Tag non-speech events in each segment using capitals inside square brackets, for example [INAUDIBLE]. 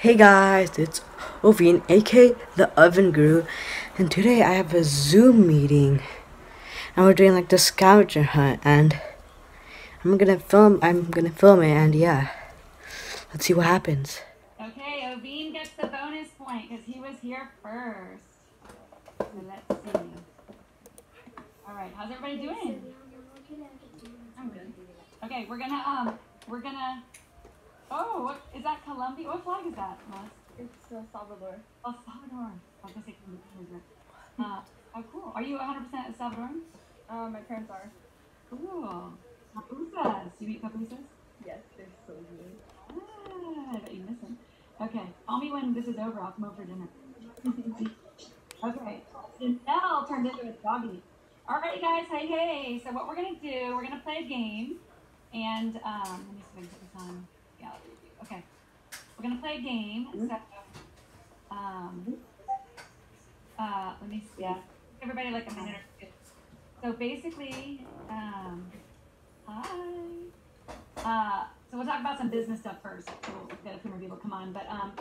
Hey guys, it's Ovine, aka the Oven Guru, and today I have a Zoom meeting, and we're doing like the scavenger hunt, and I'm gonna film. I'm gonna film it, and yeah, let's see what happens. Okay, Ovine gets the bonus point because he was here first. So let's see. All right, how's everybody doing? I'm good. Okay, we're gonna um, we're gonna. Oh, what, is that Colombia? What flag is that? It's uh, Salvador. El Salvador. I was gonna say Colombia. Uh, oh, cool. Are you 100% Salvadoran? Uh, my parents are. Cool. Pupusas. You eat pupusas? Yes, they're so good. Ah, I bet you miss them. Okay, call me when this is over. I'll come over for dinner. [LAUGHS] okay, Janelle turned into a doggy. All right, guys. Hey, hey. So what we're gonna do? We're gonna play a game, and um, let me see if I can put this on gallery. Okay, we're gonna play a game. So, um, uh, let me see. Yeah, everybody like a minute or two. So basically, um, hi. Uh, so we'll talk about some business stuff first. So we'll get a few more people come on. But um,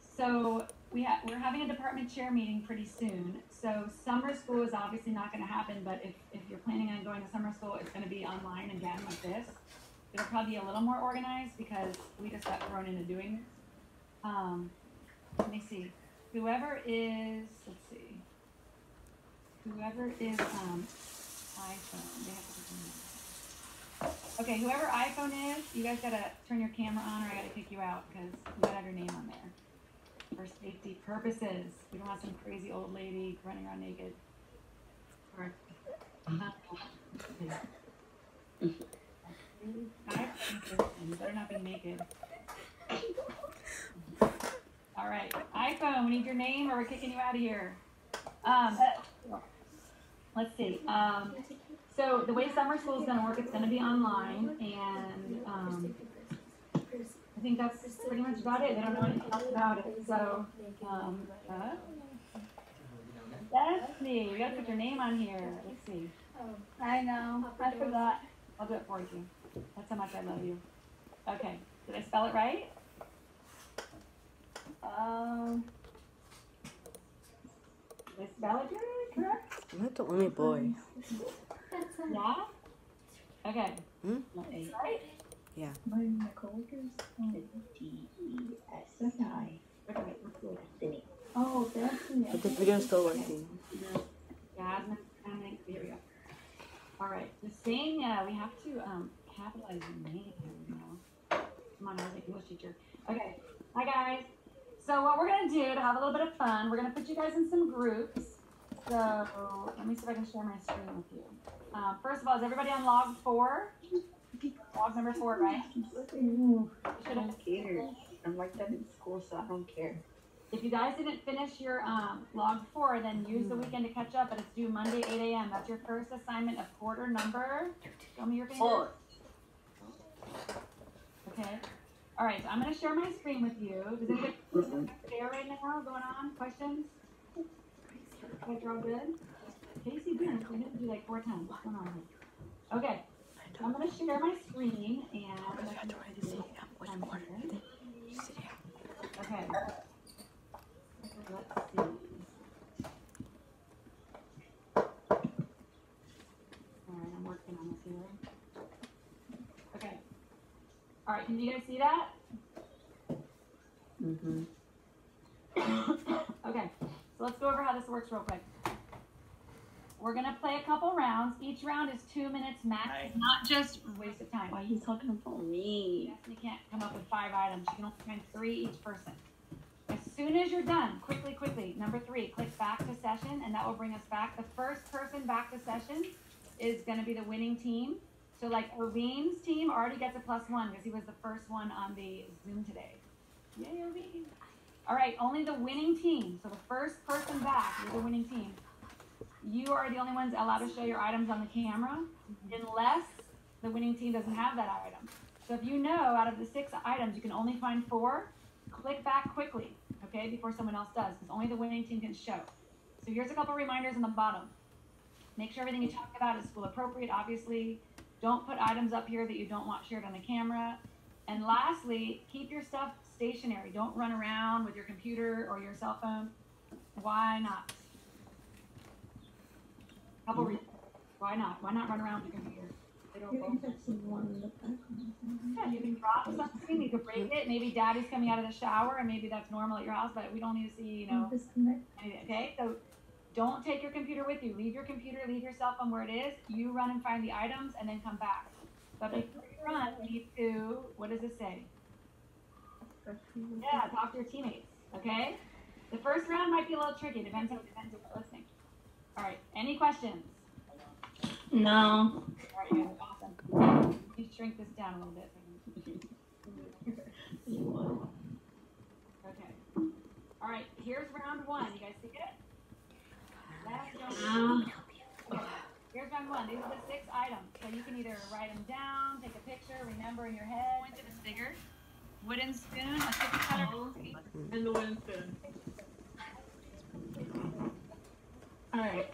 so we ha- we're having a department chair meeting pretty soon. So summer school is obviously not going to happen. But if, if you're planning on going to summer school, it's going to be online again like this. It'll probably be a little more organized because we just got thrown into doing this. Um, let me see. Whoever is, let's see. Whoever is um, iPhone, they have to put them in. Okay, whoever iPhone is, you guys gotta turn your camera on or I gotta kick you out because you gotta have your name on there. For safety purposes. We don't want some crazy old lady running around naked. Or, [LAUGHS] you better not be naked. All right, iPhone, we need your name or we're kicking you out of here. Um, let's see. Um, so the way summer school is going to work, it's going to be online, and um, I think that's pretty much about it. They don't know anything else about it. So, um, uh, Stephanie, we got to put your name on here. Let's see. I know. I forgot. I'll do it for you. That's how much I love you. Okay, did I spell it right? Um, Did I spell it good? Correct? I'm not the only boy. Yeah. Okay. Hmm? Right? Yeah. my, my coworkers. Oh, D-E-S-S-I. Okay, let's do it. Destiny. oh Destiny. But the video's still working. Jasmine, Dominic, here we go. All right, Justania, we have to um, capitalize your name here, you know. Come on, I was an English teacher. Okay, hi guys. So what we're gonna do to have a little bit of fun, we're gonna put you guys in some groups. So let me see if I can share my screen with you. Um, first of all, is everybody on log four? Log number four, right? I don't care. I'm like that in school, so I don't care. If you guys didn't finish your um, log four, then use the weekend to catch up, but it's due Monday, 8 a.m. That's your first assignment of quarter number. Show me your finger. Okay. All right, so I'm going to share my screen with you. Does anybody mm-hmm. there right now going on? Questions? You guys are all good? Casey, good. We need to do like four times. What's going on here? Okay. I'm going to share my screen and. I had to wait to see what I'm ordered. Okay. Let's see. Alright, I'm working on this here. Okay. Alright, can you guys see that? Mm-hmm. [COUGHS] Okay, so let's go over how this works real quick. We're gonna play a couple rounds. Each round is two minutes max, It's not just a waste of time. Why you talking about me? Destiny can't come up with five items. You can only find three each person. As soon as you're done, quickly, quickly, number three, click back to session, and that will bring us back. The first person back to session is going to be the winning team. So, like Irvine's team already gets a plus one because he was the first one on the Zoom today. Yay, Irvine! All right, only the winning team. So the first person back, you're the winning team. You are the only ones allowed to show your items on the camera, mm-hmm. unless the winning team doesn't have that item. So if you know out of the six items you can only find four, click back quickly, okay, before someone else does, because only the winning team can show. So here's a couple reminders on the bottom. Make sure everything you talk about is school appropriate, obviously. Don't put items up here that you don't want shared on the camera. And lastly, keep your stuff stationary. Don't run around with your computer or your cell phone. Why not? Couple mm-hmm. reasons. Why not? Why not run around with your computer? They don't You're both- interested in one in the background. Yeah, you can drop something, you could break it. Maybe daddy's coming out of the shower, and maybe that's normal at your house, but we don't need to see, you know, anything. Okay, so don't take your computer with you. Leave your computer, leave your cell phone where it is. You run and find the items, and then come back. But before you run, you need to. What does it say? Yeah, talk to your teammates. Okay. The first round might be a little tricky. Depends on depends on the listening. All right. Any questions? No. All right, you guys, awesome. You shrink this down a little bit. Okay. All right, here's round one. You guys see it? Okay, Here's round one. These are the six items. So you can either write them down, take a picture, remember in your head. To the sticker. Wooden spoon, a cookie cutter. And the wooden spoon. All right.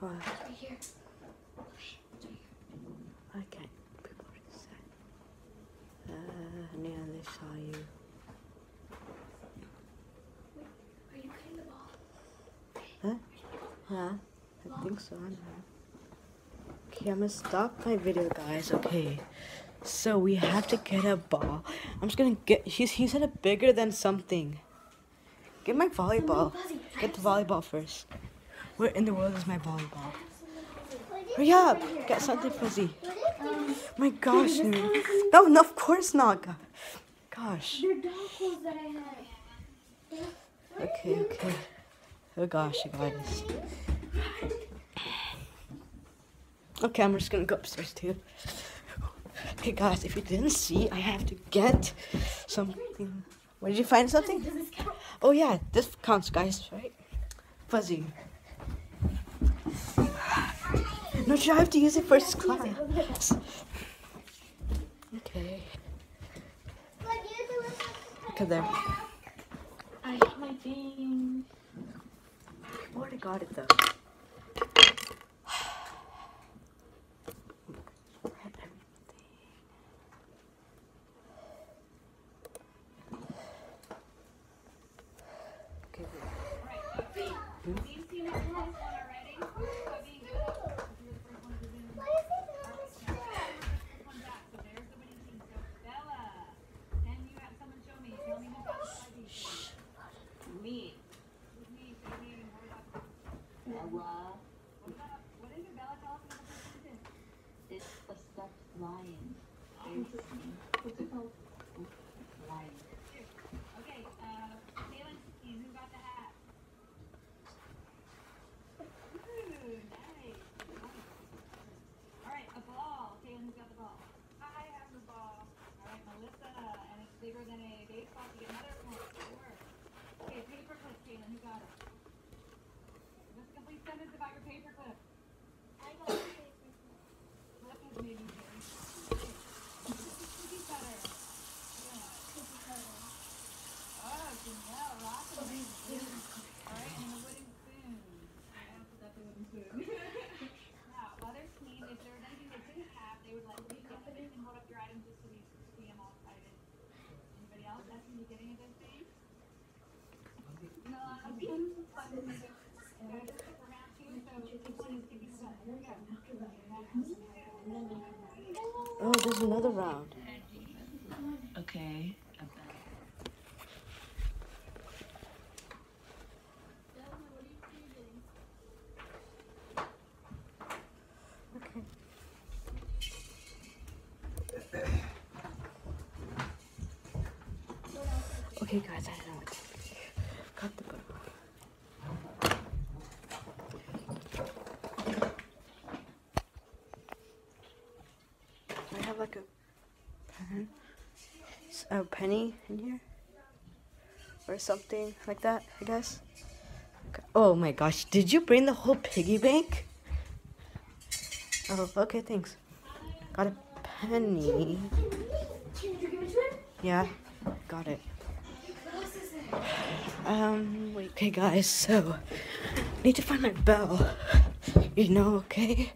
What? I can't. People already said. Uh, yeah, they saw you. Are you playing the ball? Yeah, I think so. I know. Okay, I'm gonna stop my video, guys. Okay, so we have to get a ball. I'm just gonna get. He's he said it bigger than something. Get my volleyball. Get the volleyball first. Where in the world is my volleyball? Hurry up! Get something fuzzy. My gosh, no, no, no, of course not. Go- Gosh. Your dog clothes that I had. Okay, okay. Oh gosh, you guys. Okay, I'm just gonna go upstairs too. Okay, guys, if you didn't see, I have to get something. What did you find something? This? Oh yeah, this counts, guys, right? Fuzzy. No, should I have to use it first class? Okay. Okay, there. I hit my thing. I got it though. Okay, wait. These hmm team members are ready. So being good. You're the first one to do. One back. So there's the winning team. So Bella, can you have someone show me? Tell me who got the fuzzy. Me. Who's me? Show me. and what about- Ella. What about what is it, Bella? Tell us about the first one. It's a stuffed lion. What's it called? Lion. Okay, uh, Kaylin, who got the hat? Ooh, nice. All right, a ball. Kaylin, who's got the ball? I have the ball. All right, Melissa, and it's bigger than a baseball. You get another point. Okay, paper clip, Kaylin, who got it? A complete sentence about your paper clip. Clip is maybe very cookie cutter. Yeah. Oh, Janelle, lots of things. All right, and the wooden spoon. I also got the wooden spoon. now, other team, if there was anything they didn't have, they would like leave it. You can hold up your items just so we see them all excited. Anybody else? That's me getting at this thing? No, I'm being fun. Good. For round two, so each one is taking one. Here we go. Oh, there's another round. Okay. Okay. Guys, I don't know what to do. Cut the button. I have like a a penny in here, or something like that. I guess. Okay. Oh my gosh! Did you bring the whole piggy bank? Oh, okay, thanks. Got a penny. Did you give it to? Yeah, got it. What else is there? Um, wait, okay, guys, so need to find my bell. You know, okay?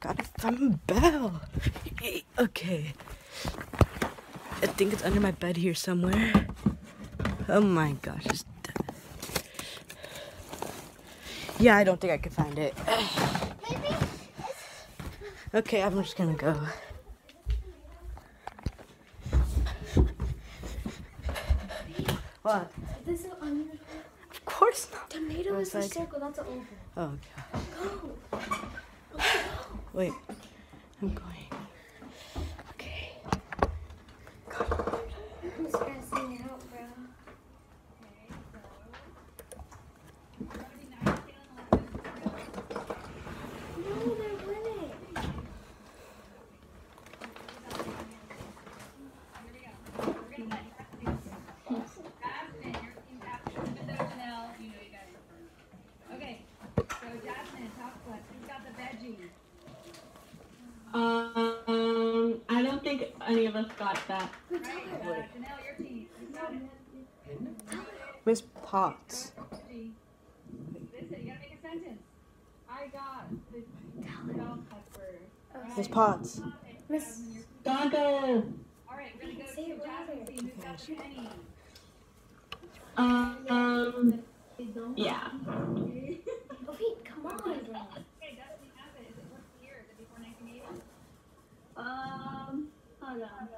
Gotta find my bell. Okay. I think it's under my bed here somewhere. Oh my gosh, it's dead. Yeah, I don't think I can find it. Okay, I'm just gonna go. What? this is unusual. Of course not. Tomato is a circle. That's an oval. Oh god. [GASPS] Go. Wait. I'm going. It Jasmine louder. team. Who's got the penny? Um, yeah. Oh wait, come on, bro. Okay, Dustin has it. Is it what year? Is it before 1980? Um, hold on.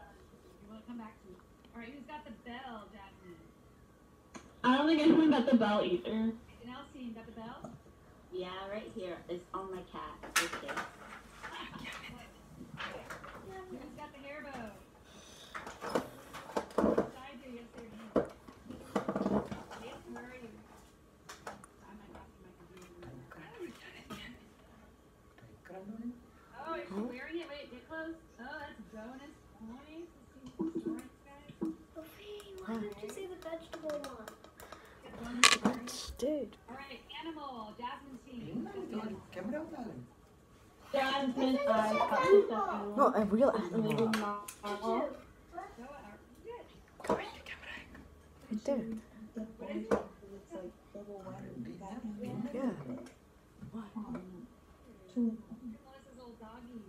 You wanna come back to me? All right, who's got the bell, Jasmine? I don't think anyone got the bell either. Janelle's team got the bell? Yeah, right here. It's on my cat. Right there. Who's got the hair bow? Beside you, yes, there it is. Yes, where are you? I might have to my computer. Oh, if you're wearing it, wait, get close. Oh, that's bonus points. Let's see some points, guys. Oh wait, why didn't you say the vegetable one? Get bonus points. Dude. All right, animal, Jasmine's team. Jasmine, I got the second one. No, a real And we animal. did not. Go, uh, good. Right there. What is it? Yeah. Melissa's old doggy.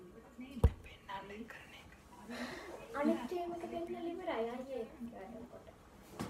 What's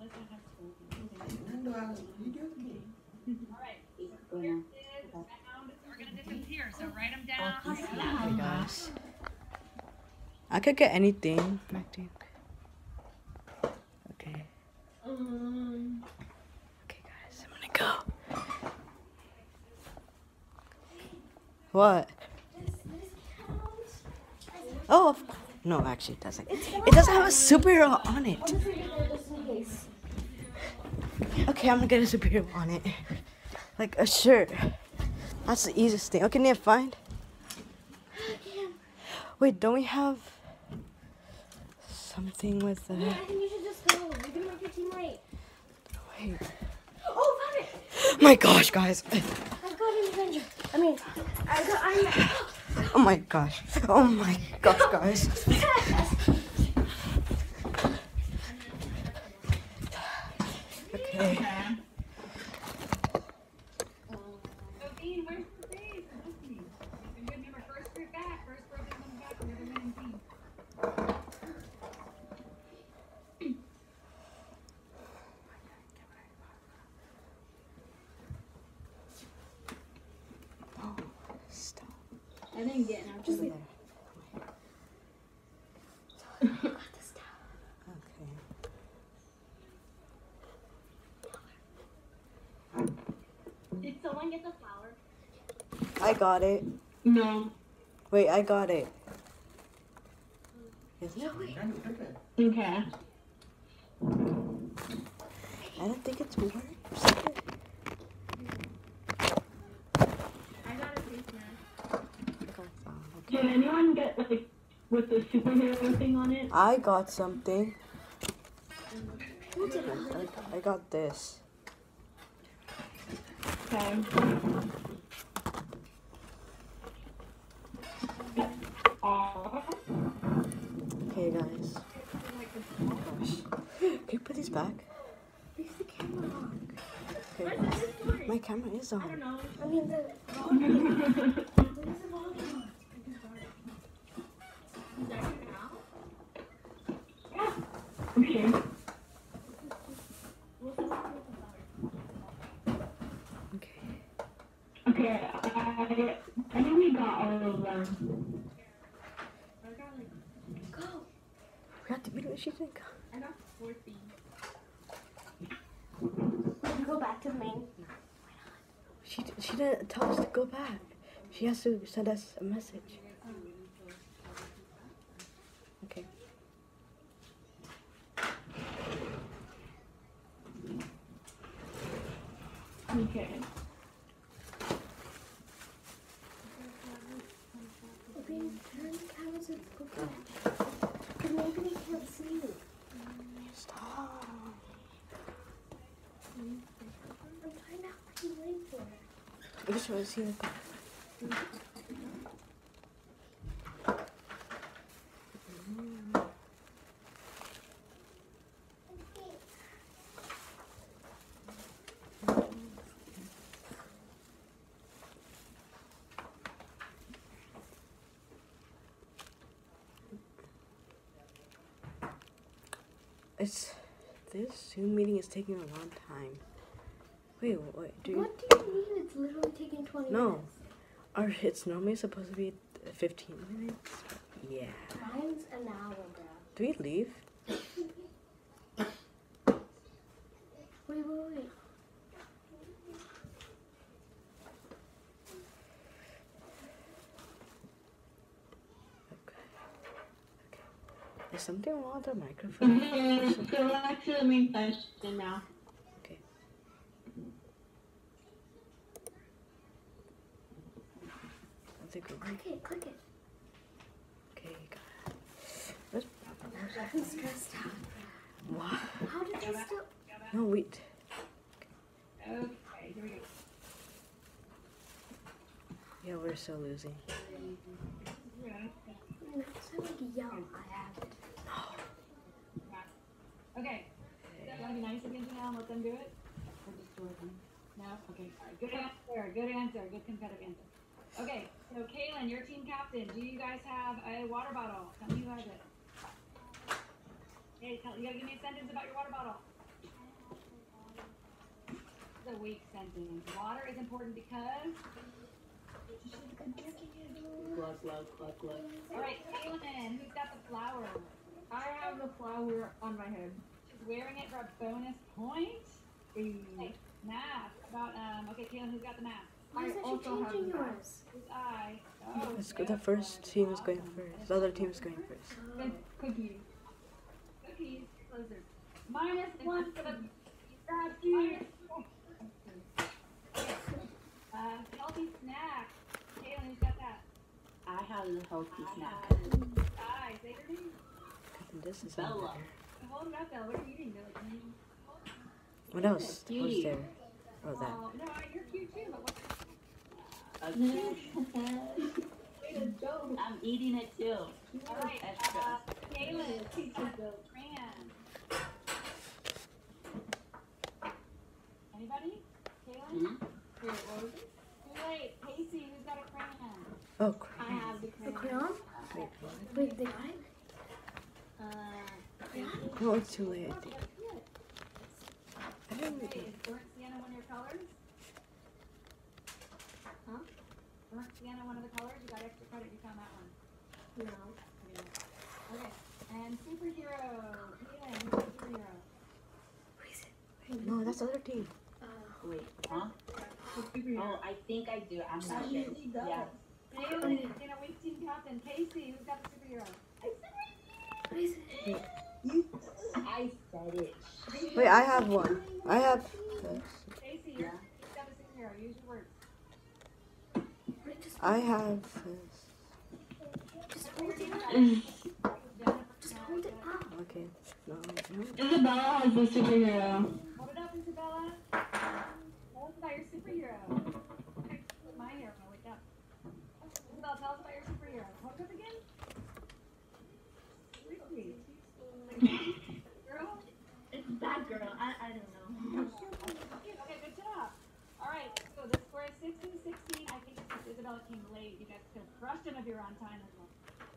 Hey guys. I could get anything, I think. Okay. Okay, guys, I'm gonna go. What? Oh, no, actually, it doesn't. It doesn't have a superhero on it. Okay, I'm gonna get a superhero on it. Like a shirt. That's the easiest thing. Okay, to find. Wait, don't we have something with the. I think you should just go you can make your team late Wait. oh found it My gosh, guys. I've got an Avenger I mean I got Iron Man Oh my gosh. Oh my gosh, guys. [LAUGHS] Okay. So, Dean, where's the face? That's me. And good, remember, first group back. First person comes back. We're the winning team. Stop. I didn't get enough. just There. got the stuff Okay. did someone get the flower I got it. No. Wait, I got it. Mm. Isn't it? Okay. I don't think it's worse. I got a face mask Did anyone get like with the superhero thing on it? I got something. Who did? I, I got this. Okay. Okay, guys. Gosh. Can you put these back? Leave the camera on. Okay. My camera is on. I mean the [LAUGHS] volume. Where's the volume? okay. Okay. Okay. I I think we got all of them. Go. We have to beat what she think. Go back to the main. She she didn't tell us to go back. She has to send us a message. Okay. Okay. Okay, turn the camera go back. Because maybe they can't see you. Stop. I'm trying out what you waiting It's this Zoom meeting is taking a long time. Wait, wait, do you, What do you mean it's literally taking 20 No. minutes? Are it's normally supposed to be 15 minutes? Yeah. Mine's an hour, bro. Do we leave? [LAUGHS] Wait, wait, wait. Okay. Okay. Is something wrong with the microphone? So back to the main question now. Okay. I think we're Click it, click it. okay. Got it. Where's- I'm stressed out. What? How did they still? No, wait. Okay, here we go. Yeah, we're still losing. Next time, like yell, I have it. Okay. You want to be nice again, Janelle, and let them do it? Or just Jordan? No? Okay, all right. Good answer, good answer, good competitive answer. Okay, so Kaylin, your team captain, do you guys have a water bottle? Tell me who has it. Hey, tell, you gotta give me a sentence about your water bottle. It's a weak sentence. Water is important because. Glug, glug, glug, glug. All right, Kaylin, who's got the flower? I have the flower on my head. She's wearing it for a bonus point. Okay, math. About um. Okay, Kaylin, who's got the math? Why is I that you also have changing yours? Who's I? Oh, Let's go. The first team is going first. The other team is going first. Good cookies. Minus one for the healthy snack. Kaylin, who's got that? I have the healthy snack. I. Say your name. This is Bella. Hold it up, Bella. What are you eating? What else? Cutie. there? Oh, that. No, you're cute too, but. I'm eating it too. All right, uh, Kaylin, Anybody? Kaylin? Mhm. Here, what was it? Too late. Casey, who's got a crayon? Oh, crap. have the The crayon? Wait, what? Wait, they got it? Uh, No, it's too late. I think. I didn't. okay, is burnt sienna one of your colors? Huh? Burnt sienna one of the colors? You got extra credit, you found that one. No. Okay, and superhero. Kaylin, who's superhero? What is it? No, that's the other team. Wait, huh? Oh, I think I do. I'm not sure. Yeah. Kaylin is in a weak team captain. Casey, who's got the superhero? what is it? I said it. Wait, I have one. I have. Casey, Yeah. who's got the superhero? Use your words. What did this I have this. hold it up. Just hold it up. Okay. Isabella has the superhero. Hold it up, Isabella. Tell us about your superhero. My hero. Wake up. Isabella, tell us about your superhero. It up again. Quickly. Girl. It's that girl. I, I don't know. Okay, good job. All right, so the score is 16 16. I think it's because Isabella came late. You guys could have crushed him if you were on time as well.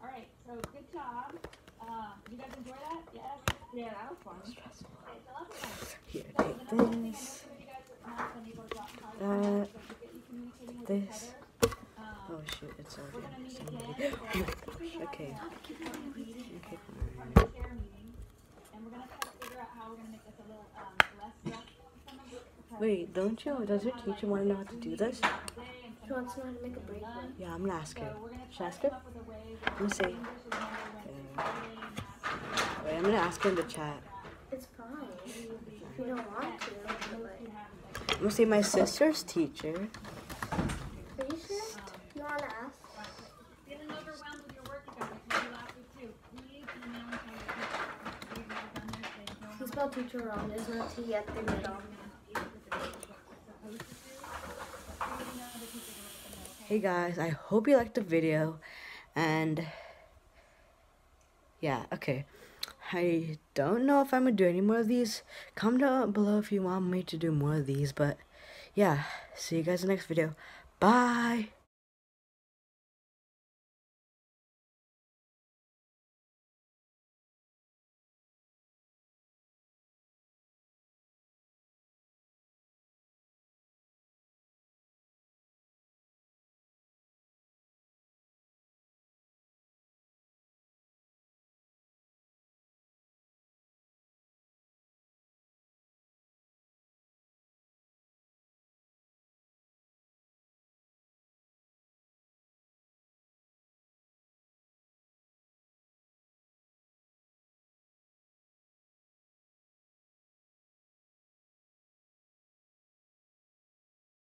All right, so good job. Um, you guys enjoy that? Yes? Yeah, that was fun. Okay, so lots of fun. Here, So take the number one thing I know this. some of you guys are not unable to drop cards. That, so to get you communicating with this. each other. Um, Oh shoot, it's we're already gonna meet somebody. again. Oh my so gosh, okay. Partner meeting, Okay, partner chair meeting, and we're gonna try to figure out how we're gonna make this a little um, less stressful for some of you. because Don't you, does your teacher want to know how to do this? She wants to know how to make a bracelet. Yeah, I'm gonna ask her. Should I ask to her? come up with a way Let me see. English is another Wednesday, Friday, math, Wait, I'm gonna ask her in the chat. It's fine. If you don't want to, I'm gonna say my sister's teacher. are you sure? You wanna ask? Feeling overwhelmed with your work, you guys. You last too. Please email and tell your teacher. You've done this, they don't know You spelled teacher wrong. There's no T at the middle. Hey guys, I hope you liked the video. And yeah, okay. I don't know if I'm gonna do any more of these. Comment down below if you want me to do more of these. But yeah, see you guys in the next video. Bye.